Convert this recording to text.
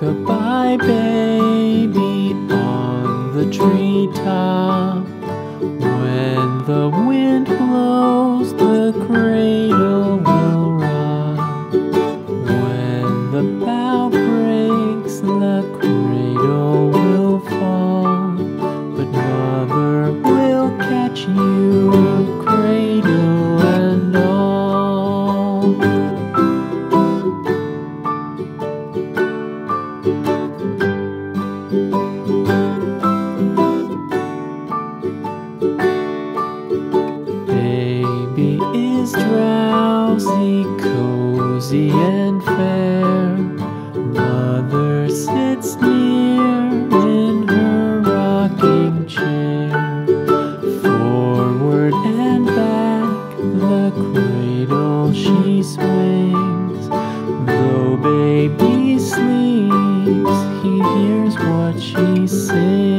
Rock-a-bye baby on the treetop. When the wind blows, you, cradle and all. Baby is drowsy, cozy and fair. she swings. Though baby sleeps, he hears what she sings.